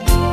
Bye.